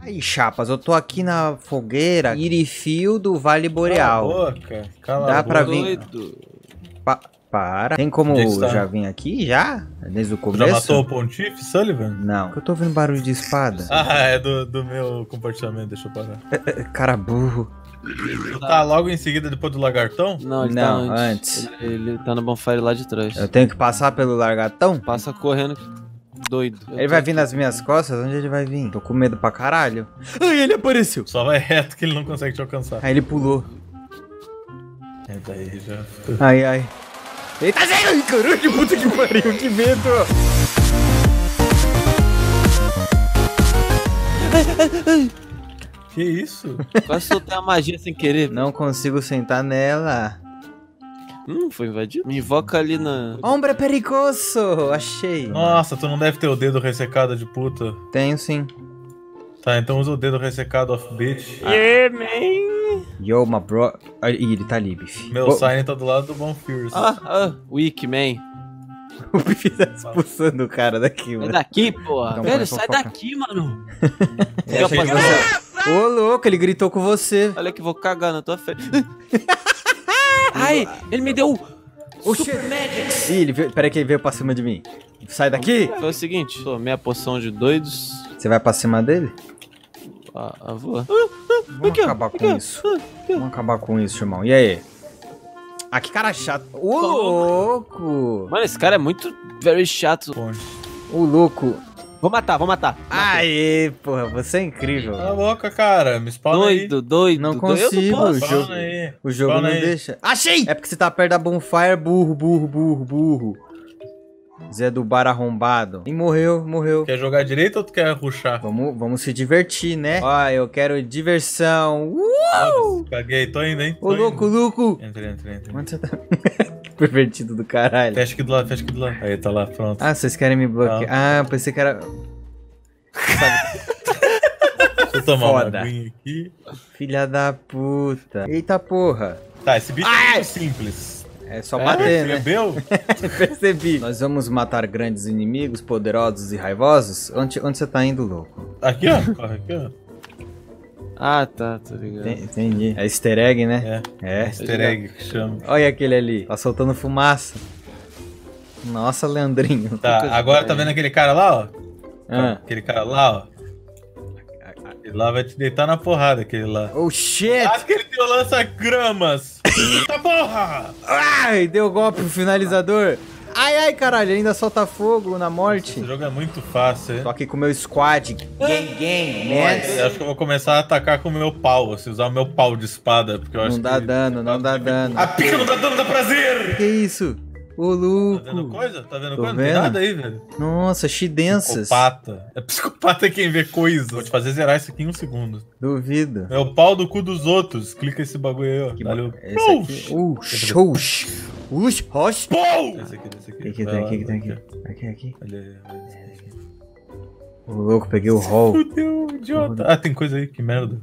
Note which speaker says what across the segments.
Speaker 1: Aí, chapas, eu tô aqui na fogueira Irifio do Vale Boreal.
Speaker 2: Cala a boca. Cala
Speaker 1: Dá
Speaker 2: a
Speaker 1: pra
Speaker 2: boca.
Speaker 1: vir.
Speaker 3: Doido.
Speaker 1: Pa- para. Tem como
Speaker 2: é está?
Speaker 1: já vir aqui? Já? Desde o
Speaker 2: Já
Speaker 1: começo?
Speaker 2: matou o Pontife, Sullivan?
Speaker 1: Não. Eu tô ouvindo barulho de espada.
Speaker 2: Ah, é do, do meu compartilhamento, deixa eu parar.
Speaker 1: Cara burro.
Speaker 2: Tá logo em seguida depois do lagartão?
Speaker 3: Não, ele
Speaker 1: Não,
Speaker 3: tá antes.
Speaker 1: antes.
Speaker 3: Ele, ele tá no bonfire lá de trás.
Speaker 1: Eu tenho que passar pelo largatão?
Speaker 3: Passa correndo doido. Eu
Speaker 1: Ele vai vir nas minhas costas? Onde ele vai vir? Tô com medo pra caralho. Ai, ele apareceu.
Speaker 2: Só vai reto que ele não consegue te alcançar.
Speaker 1: Aí ele pulou.
Speaker 2: É daí já.
Speaker 1: Ai, ai. Eita! Ai, caralho, puta que pariu, que medo!
Speaker 2: Que isso?
Speaker 3: Quase soltei a magia sem querer.
Speaker 1: Não consigo sentar nela.
Speaker 3: Hum, foi invadido. Me invoca ali na.
Speaker 1: Ombra pericoso! Achei.
Speaker 2: Nossa, tu não deve ter o dedo ressecado de puta.
Speaker 1: Tenho sim.
Speaker 2: Tá, então usa o dedo ressecado of bitch.
Speaker 3: Yeah, man!
Speaker 1: Yo, my bro. Ih, ele tá ali, bife.
Speaker 2: Meu
Speaker 1: Ô,
Speaker 2: sign tá do lado do Bon Fierce.
Speaker 3: Ah, ah, weak, man.
Speaker 1: O bife tá expulsando o cara daqui,
Speaker 3: Sai
Speaker 1: mano.
Speaker 3: daqui, porra.
Speaker 1: Então,
Speaker 3: Velho, sai daqui, mano.
Speaker 2: É,
Speaker 1: Ô, louco, ele gritou com você.
Speaker 3: Olha que vou cagar na tua frente. Ai, ele me deu.
Speaker 1: O Ih, ele veio... Peraí que ele veio pra cima de mim. Sai daqui!
Speaker 3: Foi o seguinte, tomei a poção de doidos.
Speaker 1: Você vai pra cima dele?
Speaker 3: Ah, ah, vou.
Speaker 1: Vamos
Speaker 3: Aqui, ó,
Speaker 1: acabar com isso. Vamos acabar com isso, irmão. E aí? Ah, que cara chato. Ô, louco!
Speaker 3: Mano, esse cara é muito very chato.
Speaker 1: O louco.
Speaker 3: Vou matar, vou matar.
Speaker 1: Aê, porra, você é incrível.
Speaker 2: Cala a boca, cara. Me spawna aí.
Speaker 3: Doido, doido.
Speaker 1: Não
Speaker 3: doido.
Speaker 1: Consigo,
Speaker 3: posso.
Speaker 1: jogo.
Speaker 2: Spawna aí.
Speaker 1: O jogo
Speaker 2: Spawna
Speaker 1: não
Speaker 2: aí.
Speaker 1: deixa. Achei! É porque você tá perto da bonfire, burro, burro, burro, burro. Zé do bar arrombado. E morreu, morreu.
Speaker 2: Quer jogar direito ou tu quer ruxar?
Speaker 1: Vamos, vamos se divertir, né? Ó, eu quero diversão. Uh!
Speaker 2: Caguei, tô indo, hein?
Speaker 1: Ô, louco, louco.
Speaker 2: Entra, entra, entra.
Speaker 1: Onde você tá? Pervertido do caralho.
Speaker 2: Fecha aqui do lado, fecha aqui do lado. Aí, tá lá, pronto.
Speaker 1: Ah, vocês querem me bloquear? Ah, pensei que era.
Speaker 2: Deixa eu tomar
Speaker 1: foda.
Speaker 2: uma aguinha aqui.
Speaker 1: Filha da puta. Eita porra.
Speaker 2: Tá, esse bicho
Speaker 1: Ai!
Speaker 2: é muito simples.
Speaker 1: É só
Speaker 3: É?
Speaker 1: bater, né?
Speaker 2: Percebeu?
Speaker 1: Percebi. Nós vamos matar grandes inimigos, poderosos e raivosos? Onde, onde você tá indo, louco?
Speaker 2: Aqui, ó. Corre aqui, ó.
Speaker 3: Ah, tá, tô ligado.
Speaker 1: Enten- Entendi. É easter egg, né?
Speaker 2: É.
Speaker 1: É.
Speaker 2: Easter egg que chama.
Speaker 1: Olha aquele ali. Tá soltando fumaça. Nossa, Leandrinho.
Speaker 2: Tá, agora tá vendo aquele cara lá, ó?
Speaker 1: Ah.
Speaker 2: Aquele cara lá, ó. Ele lá vai te deitar na porrada, aquele lá.
Speaker 1: Oh, shit!
Speaker 2: Acho que ele tem o lança-gramas! Eita porra!
Speaker 1: Ai, deu golpe pro finalizador. Ai, ai, caralho, ainda solta fogo na morte.
Speaker 2: Esse jogo é muito fácil, hein?
Speaker 1: Tô aqui com o meu squad. Gang, gang, man.
Speaker 2: acho que eu vou começar a atacar com o meu pau, assim, usar o meu pau de espada, porque eu acho
Speaker 1: Não dá
Speaker 2: que...
Speaker 1: dano, não dá dano.
Speaker 2: A pica não dá dano, dá prazer!
Speaker 1: Que isso? Ô,
Speaker 2: Tá vendo
Speaker 1: louco.
Speaker 2: coisa? Tá vendo
Speaker 1: Tô
Speaker 2: coisa? Não tem
Speaker 1: vendo.
Speaker 2: nada aí, velho.
Speaker 1: Nossa, chidensas.
Speaker 2: Psicopata. É psicopata quem vê coisa. Vou te fazer zerar isso aqui em um segundo.
Speaker 1: Duvido.
Speaker 2: É o pau do cu dos outros. Clica esse bagulho aí, ó.
Speaker 1: Que
Speaker 2: Valeu.
Speaker 1: ba- Esse aqui. Uh, show. Ush, rosh.
Speaker 2: Pou! Esse aqui, esse aqui.
Speaker 1: Que tem
Speaker 2: lá,
Speaker 1: aqui? que tem aqui? Aqui, aqui.
Speaker 2: Olha aí.
Speaker 1: Ô, louco, peguei o roll.
Speaker 2: Fudeu, idiota. Ah, tem coisa aí, que merda.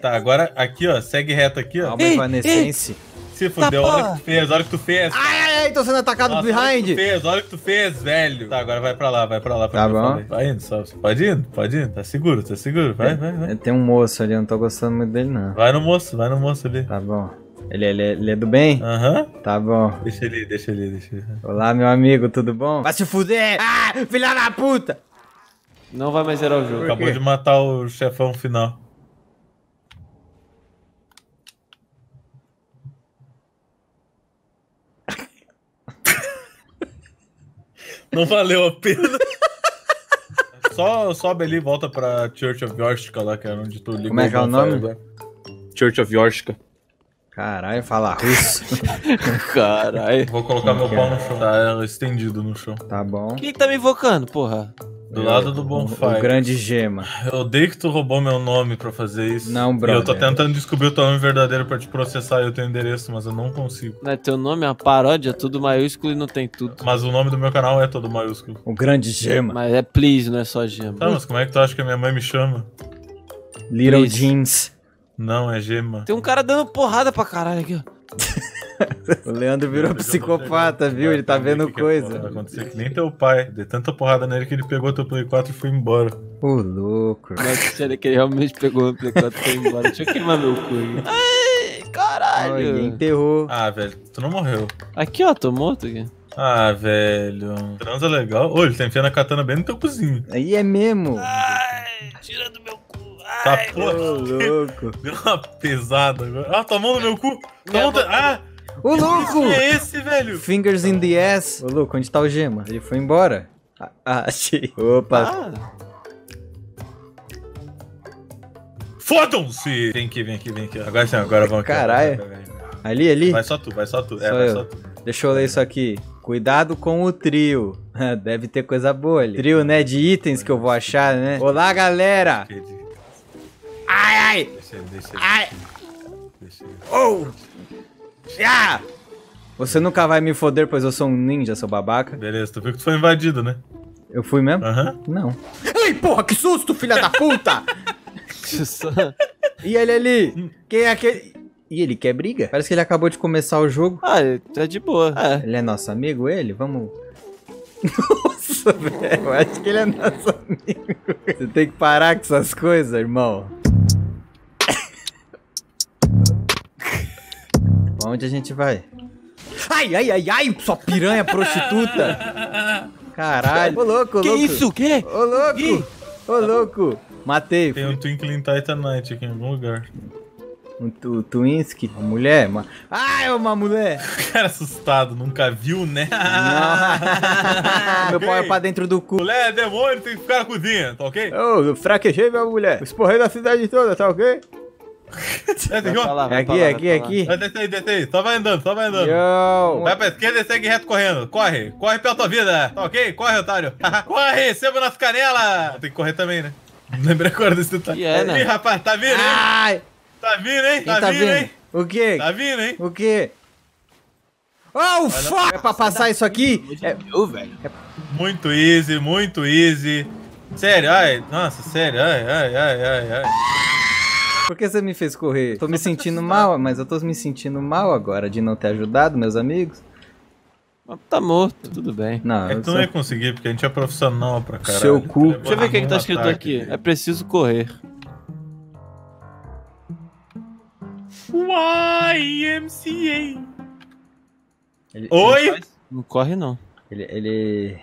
Speaker 2: tá, agora aqui, ó. Segue reto aqui, ó.
Speaker 1: Alma evanescence.
Speaker 2: Se fudeu,
Speaker 3: Tá,
Speaker 2: olha o que tu fez, olha o que tu fez.
Speaker 1: Ai, ai, ai, tô sendo atacado
Speaker 2: Nossa, olha o que tu
Speaker 1: behind.
Speaker 2: fez, olha o que tu fez, velho. Tá, agora vai pra lá, vai pra lá. pra
Speaker 1: Tá bom.
Speaker 2: Vai indo, só. Pode ir, pode ir. Tá seguro, tá seguro. Vai, vai, vai.
Speaker 1: Tem um moço ali, eu não tô gostando muito dele, não.
Speaker 2: Vai no moço, vai no moço ali.
Speaker 1: Tá bom. Ele, ele, ele é do bem?
Speaker 2: Aham.
Speaker 1: Tá bom.
Speaker 2: Deixa ele, deixa ele, deixa ele.
Speaker 1: Olá, meu amigo, tudo bom? Vai se fuder! Ah, filha da puta!
Speaker 3: Não vai mais zerar o jogo.
Speaker 2: Acabou de matar o chefão final. Não valeu a pena. Só sobe ali e volta pra Church of Yorstka lá, que era onde tu ligou
Speaker 1: Como é que é o nome?
Speaker 2: agora. Church of Yorstka.
Speaker 1: Caralho, fala russo.
Speaker 3: Caralho.
Speaker 2: Vou colocar meu pau
Speaker 1: é?
Speaker 2: no chão. Tá estendido no chão.
Speaker 1: Tá bom.
Speaker 3: Quem tá me invocando, porra?
Speaker 2: Do lado do
Speaker 1: O
Speaker 2: bonfire.
Speaker 1: grande gema.
Speaker 2: Eu odeio que tu roubou meu nome pra fazer isso.
Speaker 1: Não,
Speaker 2: E eu tô
Speaker 1: brother.
Speaker 2: tentando descobrir o teu nome verdadeiro pra te processar e o teu endereço, mas eu não consigo.
Speaker 3: Não é teu nome, é uma paródia, tudo maiúsculo e não tem tudo.
Speaker 2: Mas o nome do meu canal é todo maiúsculo.
Speaker 1: O grande gema.
Speaker 3: Mas é please, não é só gema.
Speaker 2: Tá, mas como é que tu acha que a minha mãe me chama?
Speaker 1: Little
Speaker 3: Please.
Speaker 1: Jeans.
Speaker 2: Não, é Gema.
Speaker 3: Tem um cara dando porrada pra caralho aqui, ó.
Speaker 1: O Leandro virou psicopata, viu? Ele tá vendo
Speaker 2: Vai
Speaker 1: coisa.
Speaker 2: acontecer que nem teu pai. Dei tanta porrada nele que ele pegou teu Play 4 e foi embora.
Speaker 1: Ô, louco.
Speaker 3: Mas olha que ele realmente pegou o Play 4 e foi embora. Deixa eu queimar meu cu. aqui. Ai, caralho.
Speaker 1: enterrou.
Speaker 2: Ah, velho, tu não morreu.
Speaker 3: Aqui, ó, tô morto aqui.
Speaker 2: Ah, velho. Transa legal. Ô, ele tá enfiando a katana bem no teu cozinho.
Speaker 1: Aí é mesmo.
Speaker 3: Ai, tira do meu cu.
Speaker 2: Tá,
Speaker 1: Ô,
Speaker 2: porra.
Speaker 1: louco.
Speaker 2: Deu uma pesada agora. Ah, tua mão no meu cu. Tua mão tá... Ah,
Speaker 1: Ô, louco!
Speaker 2: que é esse, velho?
Speaker 1: Fingers in the ass. Ô, louco, onde tá o gema? Ele foi embora. Ah, ah, achei. Opa.
Speaker 3: Ah,
Speaker 2: Fodam-se! Vem aqui, vem aqui, vem aqui. Agora sim, agora vamos aqui.
Speaker 1: Caralho. Ali, ali?
Speaker 2: Vai só tu, vai só tu. É,
Speaker 1: Só
Speaker 2: vai
Speaker 1: eu.
Speaker 2: só tu.
Speaker 1: Deixa eu ler isso aqui. Cuidado com o trio. Deve ter coisa boa ali. Trio, né, de itens que eu vou achar, né? Olá, galera.
Speaker 2: Entendi.
Speaker 1: Ai, ai.
Speaker 2: Deixa ele, deixa ele.
Speaker 1: Ai.
Speaker 2: Deixa ele.
Speaker 1: Oh. Ah. Você nunca vai me foder, pois eu sou um ninja, seu babaca.
Speaker 2: Beleza, tu viu que tu foi invadido, né?
Speaker 1: Eu fui mesmo?
Speaker 2: Aham.
Speaker 1: Não. Ai, porra, que susto, filha da puta! e ele ali? Quem é aquele... E ele quer briga? Parece que ele acabou de começar o jogo.
Speaker 3: ah, tá de boa. É.
Speaker 1: Ele é nosso amigo, ele? Vamos... Nossa, velho, eu acho que ele é nosso amigo. Você tem que parar com essas coisas, irmão. Onde a gente vai? Ai, ai, ai, ai, sua piranha prostituta. Caralho. Ô, louco, ô,
Speaker 3: Que
Speaker 1: louco.
Speaker 3: isso? O quê?
Speaker 1: Ô, louco. Ô, louco. Matei.
Speaker 2: Tem um Twinkling Titanite aqui em algum lugar.
Speaker 1: Um tu, Twinsky, uma mulher, uma... Ah, é uma mulher!
Speaker 2: Cara assustado, nunca viu, né?
Speaker 1: Não. Meu pau é pra dentro do cu.
Speaker 2: Mulher é demônio, tem que ficar na cozinha, tá ok?
Speaker 1: Ô, eu fraquejei minha mulher. Esporrei da cidade toda, tá ok?
Speaker 2: É,
Speaker 3: lá,
Speaker 1: É aqui,
Speaker 3: lá,
Speaker 1: é aqui, é aqui.
Speaker 2: Vai, desce aí, desce aí. Só vai andando, só vai andando.
Speaker 1: Yo!
Speaker 2: Vai pra esquerda e segue reto correndo. Corre, corre pela tua vida. Tá ok? Corre, otário. corre, receba nas canelas. Tem que correr também, né? Não lembrei agora desse detalhe.
Speaker 3: É, né?
Speaker 2: Ih, rapaz, tá vindo, hein?
Speaker 1: Ai!
Speaker 2: Tá vindo, hein?
Speaker 1: Quem tá
Speaker 2: vindo, hein?
Speaker 1: O quê?
Speaker 2: Tá vindo, hein?
Speaker 1: O quê? Oh, fuck! É pra passar isso aqui? É...
Speaker 3: Eu, velho.
Speaker 2: Muito easy, muito easy. Sério, ai, nossa, sério, ai, ai, ai, ai, ai.
Speaker 1: Por que você me fez correr? Tô me sentindo mal, mas eu tô me sentindo mal agora de não ter ajudado meus amigos.
Speaker 3: Mas Tá morto, tudo bem.
Speaker 1: Não,
Speaker 2: É que
Speaker 1: eu
Speaker 2: tu
Speaker 1: só...
Speaker 2: não ia conseguir, porque a gente é profissional pra caralho.
Speaker 1: Seu cu.
Speaker 3: Deixa eu ver o que, que tá escrito aqui. É preciso correr.
Speaker 2: YMCA.
Speaker 1: Ele,
Speaker 2: Oi?
Speaker 3: Não corre, não.
Speaker 1: Ele, ele...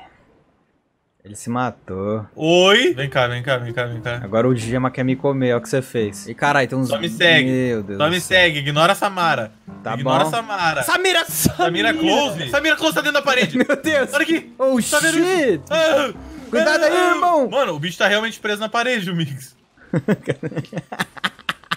Speaker 1: Ele se matou.
Speaker 2: Oi? Vem cá, vem cá, vem cá, vem cá.
Speaker 1: Agora o Gema quer me comer, olha o que você fez. E caralho, tem uns...
Speaker 2: Só me segue.
Speaker 1: Meu Deus
Speaker 2: Só me
Speaker 1: céu.
Speaker 2: segue, ignora a Samara.
Speaker 1: Tá
Speaker 2: ignora
Speaker 1: bom.
Speaker 2: a Samara.
Speaker 1: Samira!
Speaker 2: Samira Close. Samira Close tá dentro da parede.
Speaker 1: Meu Deus!
Speaker 2: Olha aqui.
Speaker 1: Oh,
Speaker 2: Tá
Speaker 1: shit!
Speaker 2: Ah,
Speaker 1: Cuidado aí,
Speaker 2: ah,
Speaker 1: irmão.
Speaker 2: Mano, o bicho tá realmente preso na parede, o Mix.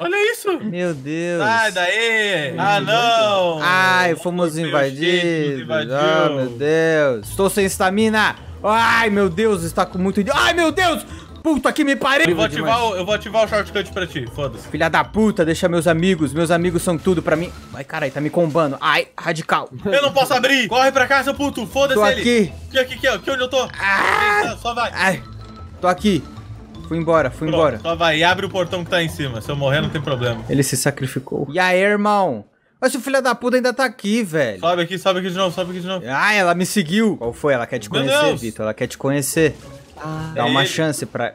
Speaker 2: Olha isso.
Speaker 1: Meu Deus!
Speaker 2: Sai daí. Ah, não.
Speaker 1: Ai, fomos invadidos. Ah, meu Deus. Estou sem estamina. Ai, meu Deus, está com muito... Ai, meu Deus! Puta que me pariu!
Speaker 2: Eu vou ativar o, eu vou ativar o shortcut pra ti, foda-se.
Speaker 1: Filha da puta, deixa meus amigos. Meus amigos são tudo pra mim. Ai, caralho, tá me combando. Ai, radical.
Speaker 2: Eu não posso abrir. Corre pra cá, seu puto. Foda-se ele.
Speaker 1: aqui.
Speaker 2: Aqui, aqui, aqui. Aqui onde eu tô.
Speaker 1: Ah!
Speaker 2: Só vai.
Speaker 1: Ai, tô aqui. Fui embora, fui
Speaker 2: Pronto,
Speaker 1: embora.
Speaker 2: Só vai. E abre o portão que tá em cima. Se eu morrer, não tem problema.
Speaker 1: Ele se sacrificou. E aí, irmão? Mas o filho da puta ainda tá aqui, velho.
Speaker 2: Sobe aqui, sobe aqui de novo, sobe aqui de novo.
Speaker 1: Ah, ela me seguiu. Qual foi? Ela quer te conhecer. Vitor. Ela quer te conhecer. Dá uma
Speaker 2: ele.
Speaker 1: chance pra...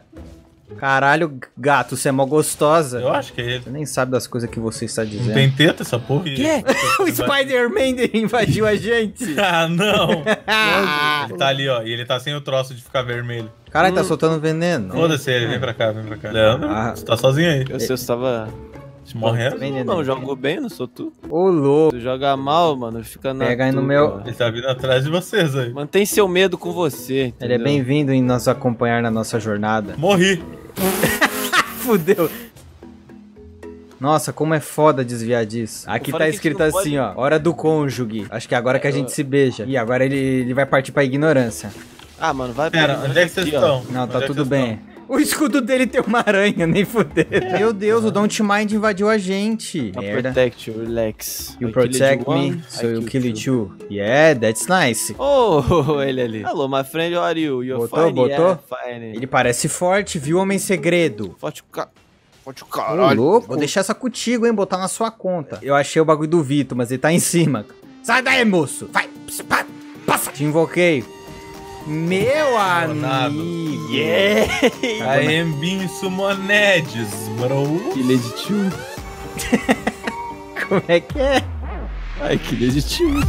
Speaker 1: Caralho, gato, você é mó gostosa.
Speaker 2: Eu acho que é ele.
Speaker 1: Você nem sabe das coisas que você está
Speaker 2: Não
Speaker 1: dizendo.
Speaker 2: tem teta essa porra?
Speaker 3: Quê?
Speaker 1: o Spider-Man invadiu a gente.
Speaker 2: Ah, não.
Speaker 1: Ah.
Speaker 2: ele tá ali, ó. E ele tá sem o troço de ficar vermelho.
Speaker 1: Caralho, tá soltando veneno.
Speaker 2: Foda-se ele, vem pra cá, vem pra cá. Leandro,
Speaker 1: Ah.
Speaker 2: você tá sozinho aí.
Speaker 3: Eu sei, você tava.
Speaker 2: Morrendo.
Speaker 1: Vem,
Speaker 3: Não, jogo bem, não sou tu.
Speaker 1: Ô, louco.
Speaker 3: Tu joga mal, mano, fica na.
Speaker 1: Pega aí no meu-
Speaker 2: Ele tá vindo atrás de vocês aí.
Speaker 3: Mantém seu medo com você.
Speaker 1: Ele é
Speaker 3: entendeu?
Speaker 1: bem-vindo em nos acompanhar na nossa jornada.
Speaker 2: Morri.
Speaker 1: Fudeu. Nossa, como é foda desviar disso. Aqui tá escrito assim, ó. Hora do cônjuge. Acho que é agora que a gente se beija. E agora ele, ele vai partir pra ignorância.
Speaker 3: Ah, mano, vai
Speaker 2: Pera, onde é que vocês estão?
Speaker 1: Não,
Speaker 2: Onde
Speaker 1: tá
Speaker 2: é
Speaker 1: tudo bem. O escudo dele tem uma aranha, nem fuder. Meu Deus, o Don't Mind invadiu a gente.
Speaker 3: I'll
Speaker 1: Merda.
Speaker 3: protect you, relax.
Speaker 1: You
Speaker 3: I
Speaker 1: protect
Speaker 3: one,
Speaker 1: me, so
Speaker 3: I
Speaker 1: you kill
Speaker 3: two.
Speaker 1: too. Yeah, that's nice.
Speaker 3: Oh, ele ali. Hello, my friend, how are you? You're
Speaker 1: Botou,
Speaker 3: fine?
Speaker 1: botou?
Speaker 3: Yeah, fine.
Speaker 1: Ele parece forte, viu, homem segredo?
Speaker 3: Forte o. Forte o
Speaker 1: Ô,
Speaker 3: caralho.
Speaker 1: louco. Vou deixar essa contigo, hein? Botar na sua conta. Eu achei o bagulho do Vitor, mas ele tá em cima. Sai daí, moço! Vai! pa- Passa! Te invoquei. Meu amigo!
Speaker 3: Yeah!
Speaker 2: I am being summoned, bro.
Speaker 3: Que legítimo.
Speaker 1: Como é que é?
Speaker 3: Ai, que legítimo.